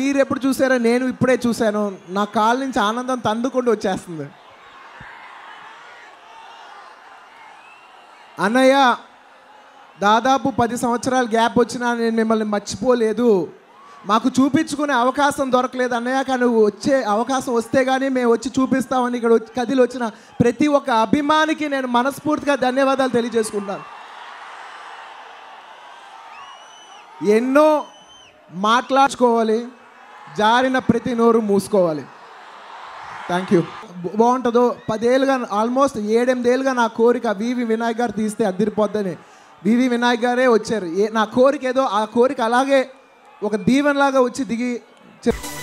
మీరు ఎప్పుడు చూసారో నేను ఇప్పుడే చూశాను. నా కాళ్ళ నుంచి ఆనందం తందుకుండా వచ్చేస్తుంది. అన్నయ్య దాదాపు పది సంవత్సరాల గ్యాప్ వచ్చినా నేను మిమ్మల్ని మర్చిపోలేదు. మాకు చూపించుకునే అవకాశం దొరకలేదు అన్నయ్య కానీ వచ్చే అవకాశం వస్తే కానీ మేము వచ్చి చూపిస్తామని ఇక్కడ కదిలి వచ్చిన ప్రతి ఒక్క అభిమానికి నేను మనస్ఫూర్తిగా ధన్యవాదాలు తెలియజేసుకుంటాను. ఎన్నో మాట్లాడుకోవాలి. జారిన ప్రతి నోరు మూసుకోవాలి. థ్యాంక్ యూ బాగుంటుందో? పదేళ్ళుగా ఆల్మోస్ట్ ఏడెనిమిదేళ్ళుగా నా కోరిక వివి వినాయక్ గారు తీస్తే అదిరిపోద్దని. వివి వినాయక్ గారే వచ్చారు. ఏ నా కోరిక ఏదో ఆ కోరిక అలాగే ఒక దీవెనలాగా వచ్చి దిగి చెప్